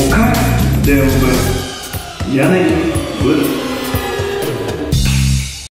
Muka, Delva, Yanagi, Buda.